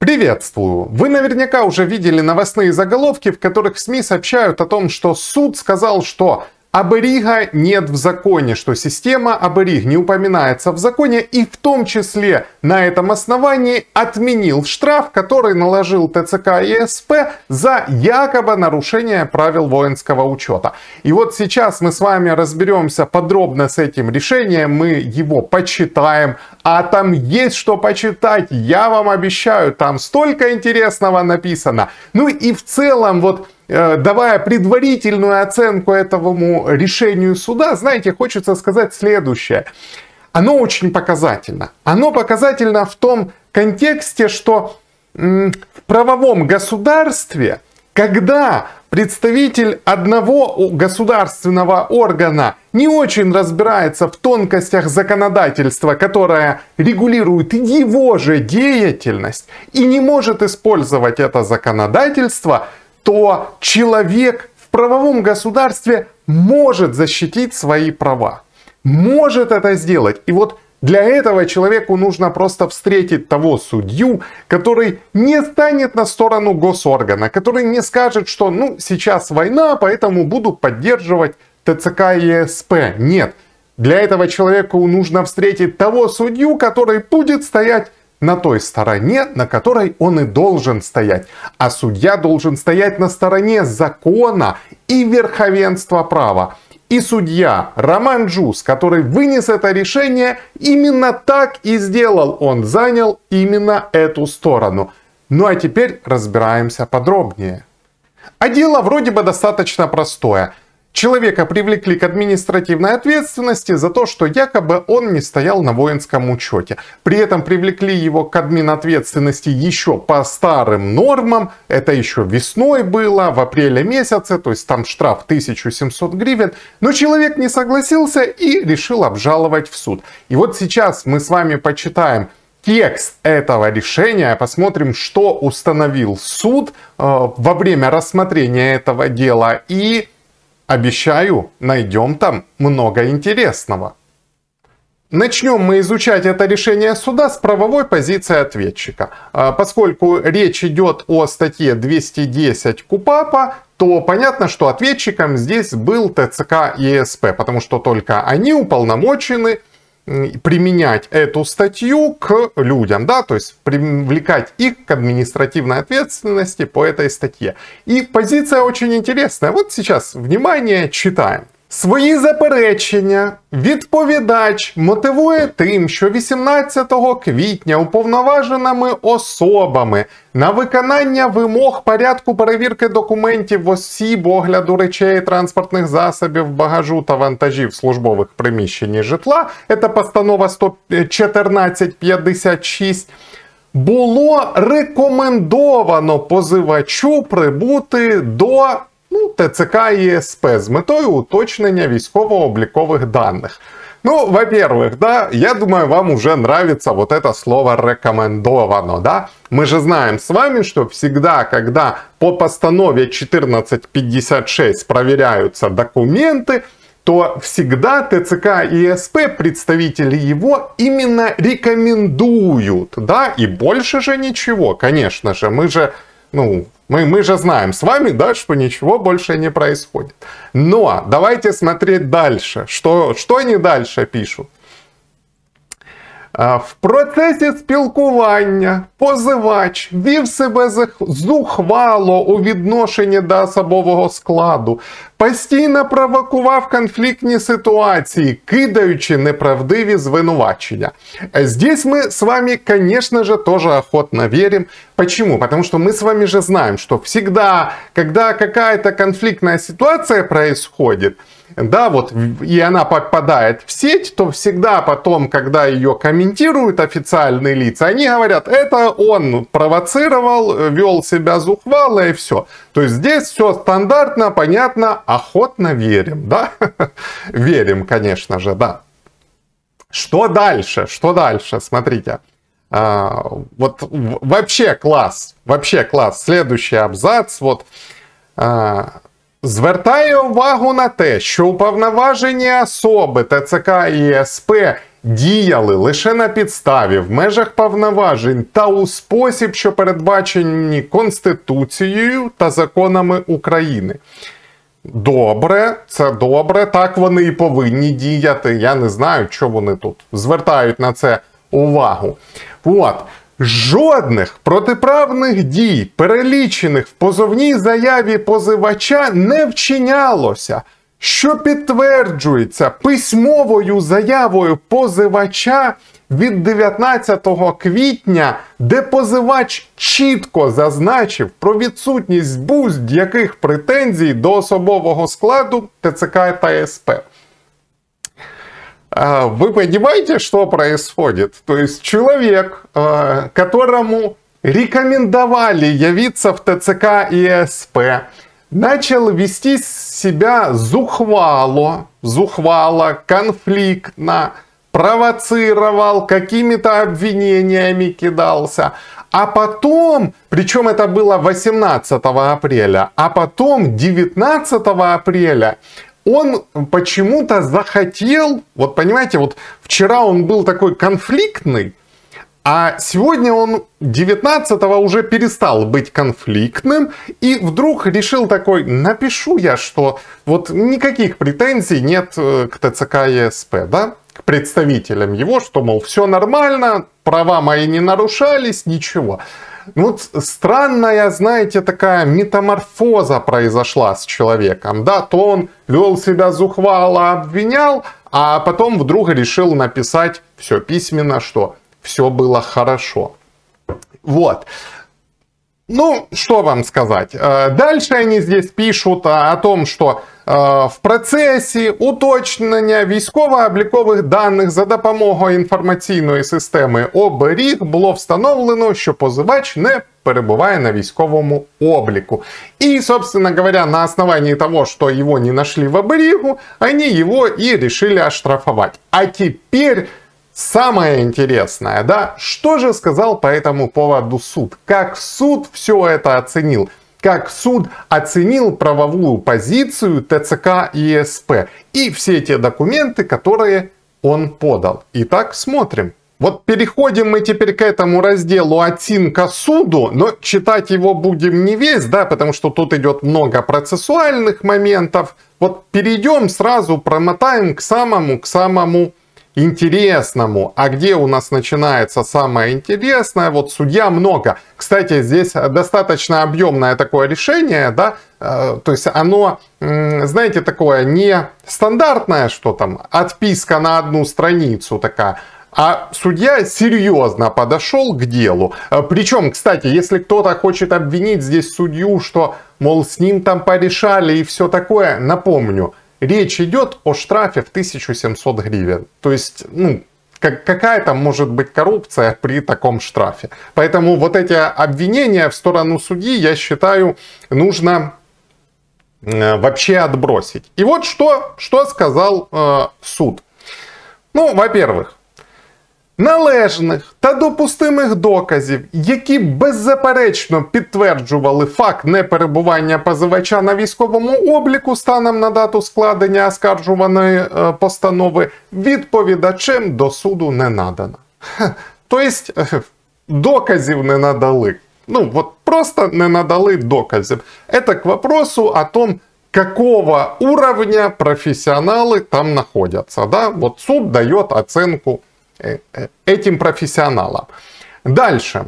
Приветствую! Вы наверняка уже видели новостные заголовки, в которых СМИ сообщают о том, что суд сказал, что Аберига нет в законе, что система Абериг не упоминается в законе и в том числе на этом основании отменил штраф, который наложил ТЦК и СП за якобы нарушение правил воинского учета. И вот сейчас мы с вами разберемся подробно с этим решением, мы его почитаем, а там есть что почитать, я вам обещаю, там столько интересного написано. Ну и в целом вот давая предварительную оценку этому решению суда, знаете, хочется сказать следующее. Оно очень показательно. Оно показательно в том контексте, что в правовом государстве, когда представитель одного государственного органа не очень разбирается в тонкостях законодательства, которое регулирует его же деятельность, и не может использовать это законодательство то человек в правовом государстве может защитить свои права. Может это сделать. И вот для этого человеку нужно просто встретить того судью, который не станет на сторону госоргана, который не скажет, что ну сейчас война, поэтому буду поддерживать ТЦК и ЕСП. Нет. Для этого человеку нужно встретить того судью, который будет стоять на той стороне, на которой он и должен стоять. А судья должен стоять на стороне закона и верховенства права. И судья Роман Джус, который вынес это решение, именно так и сделал. Он занял именно эту сторону. Ну а теперь разбираемся подробнее. А дело вроде бы достаточно простое. Человека привлекли к административной ответственности за то, что якобы он не стоял на воинском учете. При этом привлекли его к админ ответственности еще по старым нормам. Это еще весной было, в апреле месяце, то есть там штраф 1700 гривен. Но человек не согласился и решил обжаловать в суд. И вот сейчас мы с вами почитаем текст этого решения, посмотрим, что установил суд э, во время рассмотрения этого дела и Обещаю, найдем там много интересного. Начнем мы изучать это решение суда с правовой позиции ответчика. А, поскольку речь идет о статье 210 КУПАПа, то понятно, что ответчиком здесь был ТЦК ЕСП, потому что только они уполномочены применять эту статью к людям, да, то есть привлекать их к административной ответственности по этой статье. И позиция очень интересная. Вот сейчас, внимание, читаем. Свої заперечення відповідач мотивує тим, що 18 квітня уповноваженими особами на виконання вимог порядку перевірки документів осіб, огляду речей, транспортних засобів, багажу та вантажів службових приміщень і житла, це постанова 1456, було рекомендовано позивачу прибути до ну, ТЦК і СП з метою уточнення військово-облікових даних. Ну, во-первых, да, я думаю, вам уже нравится вот это слово рекомендовано, да. Мы же знаем с вами, что всегда, когда по постанове 1456 проверяются документы, то всегда ТЦК и СП, представители его, именно рекомендуют, да, и больше же ничего, конечно же, мы же ну, мы, мы же знаем с вами, да, что ничего больше не происходит. Но давайте смотреть дальше. Что, что они дальше пишут? В процесі спілкування позивач вів себе зухвало у відношенні до особового складу, постійно провокував конфліктні ситуації, кидаючи неправдиві звинувачення. Здесь мы с вами, конечно же, тоже охотно верим. Почему? Потому что мы с вами же знаем, что всегда, когда какая-то конфликтная ситуация да, вот, и она попадает в сеть, то всегда потом, когда ее комментируют официальные лица, они говорят, это он провоцировал, вел себя зухвало и все. То есть здесь все стандартно, понятно, охотно верим, да? верим, конечно же, да. Что дальше? Что дальше? Смотрите. А, вот вообще класс, вообще класс. Следующий абзац, вот а, Звертає увагу на те, що уповноважені особи ТЦК і СП діяли лише на підставі в межах повноважень та у спосіб, що передбачені Конституцією та законами України. Добре, це добре, так вони і повинні діяти. Я не знаю, що вони тут звертають на це увагу. От. Жодних протиправних дій, перелічених в позовній заяві позивача, не вчинялося, що підтверджується письмовою заявою позивача від 19 квітня, де позивач чітко зазначив про відсутність будь-яких претензій до особового складу ТЦК та СП. Вы понимаете, что происходит? То есть человек, которому рекомендовали явиться в ТЦК и СП, начал вести себя зухвало, зухвало, конфликтно, провоцировал, какими-то обвинениями кидался. А потом, причем это было 18 апреля, а потом 19 апреля он почему-то захотел, вот понимаете, вот вчера он был такой конфликтный, а сегодня он 19-го уже перестал быть конфликтным и вдруг решил такой, напишу я, что вот никаких претензий нет э, к ТЦК ЕСП, да, к представителям его, что, мол, все нормально, права мои не нарушались, ничего. Ну вот странная, знаете, такая метаморфоза произошла с человеком, да, то он вел себя зухвало, обвинял, а потом вдруг решил написать все письменно, что все было хорошо. Вот. Ну, что вам сказать. Э, дальше они здесь пишут о том, что э, в процесі уточнення військово-облікових даних за допомогою інформаційної системи оберіг було встановлено, що позивач не перебуває на військовому обліку. И, собственно говоря, на основании того, что его не нашли в оберегу, они его и решили оштрафовать. А теперь Самое интересное, да, что же сказал по этому поводу суд? Как суд все это оценил? Как суд оценил правовую позицию ТЦК и СП и все те документы, которые он подал. Итак, смотрим. Вот переходим мы теперь к этому разделу оценка суду, но читать его будем не весь, да, потому что тут идет много процессуальных моментов. Вот перейдем сразу, промотаем к самому, к самому интересному. А где у нас начинается самое интересное? Вот судья много. Кстати, здесь достаточно объемное такое решение, да, э, то есть оно, знаете, такое не стандартное, что там отписка на одну страницу такая, а судья серьезно подошел к делу. Э, Причем, кстати, если кто-то хочет обвинить здесь судью, что, мол, с ним там порешали и все такое, напомню, Речь идет о штрафе в 1700 гривен. То есть, ну, как, какая там может быть коррупция при таком штрафе. Поэтому вот эти обвинения в сторону судьи, я считаю, нужно э, вообще отбросить. И вот что, что сказал э, суд. Ну, во-первых, належних та допустимих доказів, які беззаперечно підтверджували факт неперебування позивача на військовому обліку станом на дату складення оскаржуваної е, постанови, відповідачем до суду не надано. Тобто доказів не надали. Ну, вот просто не надали доказів. Это к вопросу о том, какого уровня профессионалы там находятся. Да? Вот суд дает оценку Э, э, этим професіоналам. Дальше.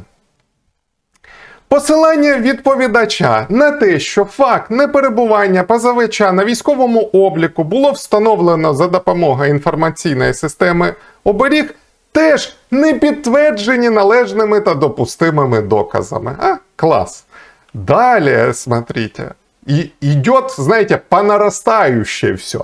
Посилання відповідача на те, що факт неперебування позивача на військовому обліку було встановлено за допомогою інформаційної системи оберіг, теж не підтверджені належними та допустимими доказами. А, клас. Далі, смотрите, и идет, знаете, по нарастающей все.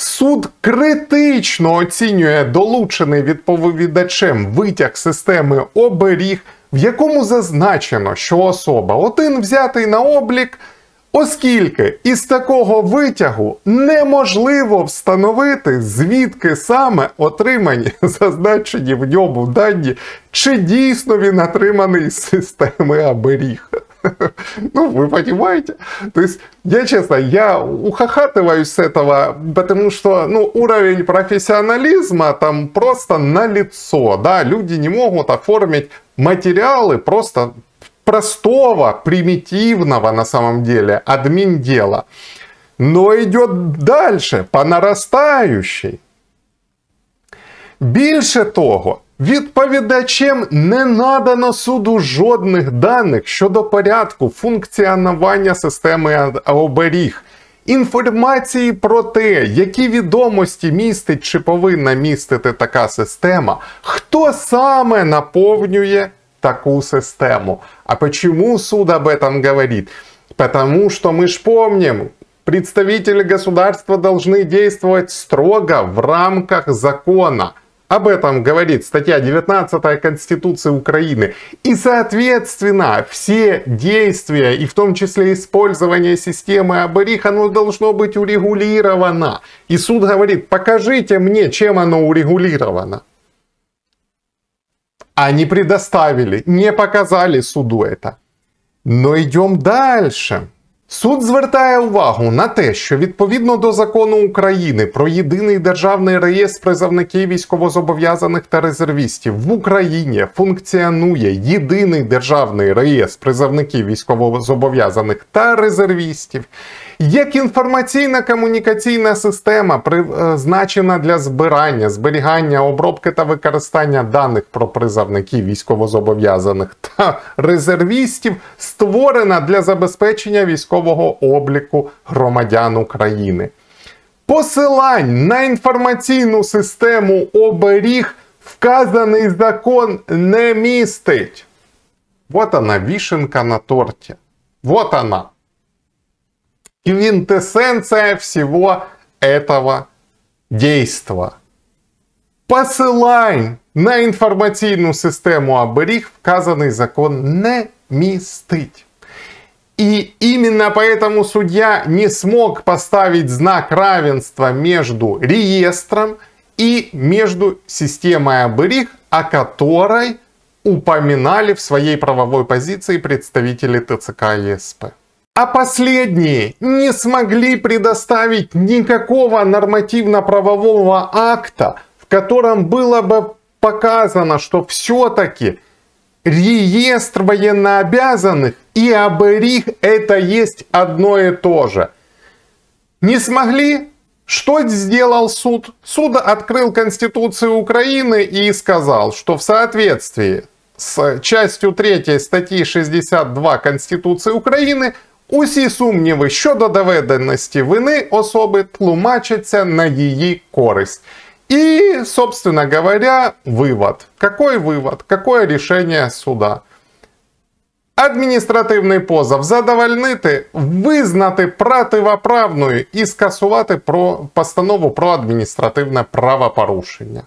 Суд критично оцінює долучений відповідачем витяг системи оберіг, в якому зазначено, що особа один взятий на облік, оскільки із такого витягу неможливо встановити, звідки саме отримані зазначені в ньому дані, чи дійсно він отриманий з системи оберіг. Ну, вы понимаете? То есть, я честно, я ухахатываюсь с этого, потому что, ну, уровень профессионализма там просто на лицо, да, люди не могут оформить материалы просто простого, примитивного на самом деле админ дела. Но идет дальше, по нарастающей. Більше того, Відповідачем не надано суду жодних даних щодо порядку функціонування системи оберіг. Інформації про те, які відомості містить чи повинна містити така система, хто саме наповнює таку систему. А почему суд об этом говорит? Потому что мы ж помним, представители государства должны действовать строго в рамках закона. Об этом говорит статья 19 Конституции Украины. И, соответственно, все действия, и в том числе использование системы Аберих, оно должно быть урегулировано. И суд говорит, покажите мне, чем оно урегулировано. Они предоставили, не показали суду это. Но идем дальше. Суд звертає увагу на те, що відповідно до закону України про єдиний державний реєстр призовників військовозобов'язаних та резервістів в Україні функціонує єдиний державний реєстр призовників військовозобов'язаних та резервістів, як інформаційна комунікаційна система призначена для збирання, зберігання, обробки та використання даних про призовників військовозобов'язаних та резервістів, створена для забезпечення військового обліку громадян України. Посилань на інформаційну систему оберіг вказаний закон не містить. Вот она, вишенка на торте. Вот она квинтэссенция всего этого действа. Посилань на інформаційну систему оберіг вказаний закон не містить. И именно поэтому судья не смог поставить знак равенства между реестром и между системой оберих, о которой упоминали в своей правовой позиции представители ТЦК и СП а последние не смогли предоставить никакого нормативно-правового акта, в котором было бы показано, что все-таки реестр военнообязанных и оберих это есть одно и то же. Не смогли? Что сделал суд? Суд открыл Конституцию Украины и сказал, что в соответствии с частью 3 статьи 62 Конституции Украины Усі сумніви щодо доведеності вини особи тлумачаться на її користь. И, собственно говоря, вывод. Какой вывод? Какое решение суда? Адміністративний позов задовольнити, визнати противоправною і скасувати про постанову про адміністративне правопорушення.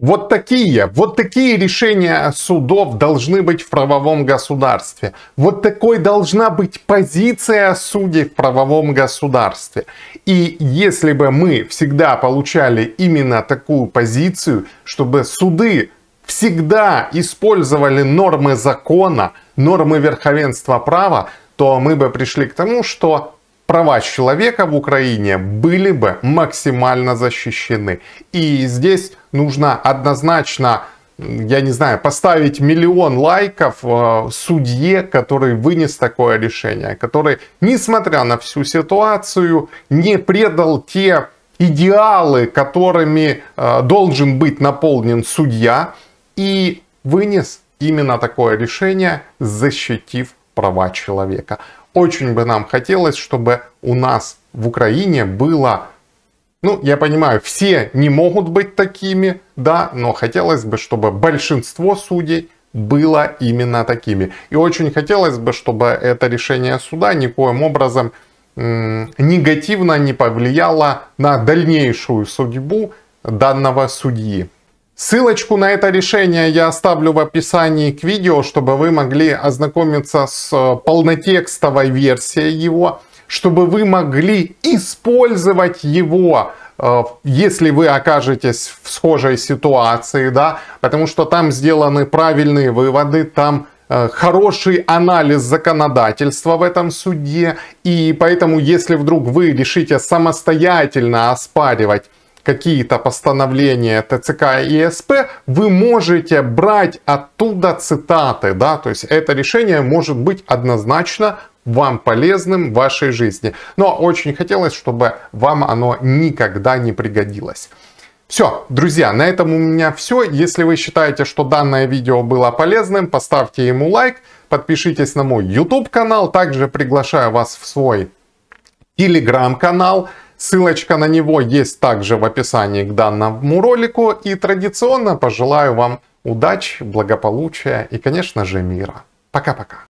Вот такие, вот такие решения судов должны быть в правовом государстве. Вот такой должна быть позиция судей в правовом государстве. И если бы мы всегда получали именно такую позицию, чтобы суды всегда использовали нормы закона, нормы верховенства права, то мы бы пришли к тому, что права человека в Украине были бы максимально защищены. И здесь нужно однозначно я не знаю, поставить миллион лайков э, судье, который вынес такое решение, который, несмотря на всю ситуацию, не предал те идеалы, которыми э, должен быть наполнен судья, и вынес именно такое решение, защитив права человека. Очень бы нам хотелось, чтобы у нас в Украине было ну, я понимаю, все не могут быть такими, да, но хотелось бы, чтобы большинство судей было именно такими. И очень хотелось бы, чтобы это решение суда никоим образом негативно не повлияло на дальнейшую судьбу данного судьи. Ссылочку на это решение я оставлю в описании к видео, чтобы вы могли ознакомиться с э, полнотекстовой версией его, чтобы вы могли использовать его э, если вы окажетесь в схожей ситуации, да, потому что там сделаны правильные выводы, там э, хороший анализ законодательства в этом суде. И поэтому, если вдруг вы решите самостоятельно оспаривать какие-то постановления ТЦК и СП, вы можете брать оттуда цитаты, да, то есть это решение может быть однозначно вам полезным в вашей жизни. Но очень хотелось, чтобы вам оно никогда не пригодилось. Все, друзья, на этом у меня все. Если вы считаете, что данное видео было полезным, поставьте ему лайк, подпишитесь на мой YouTube канал, также приглашаю вас в свой Telegram канал. Ссылочка на него есть также в описании к данному ролику. И традиционно пожелаю вам удачи, благополучия и, конечно же, мира. Пока-пока.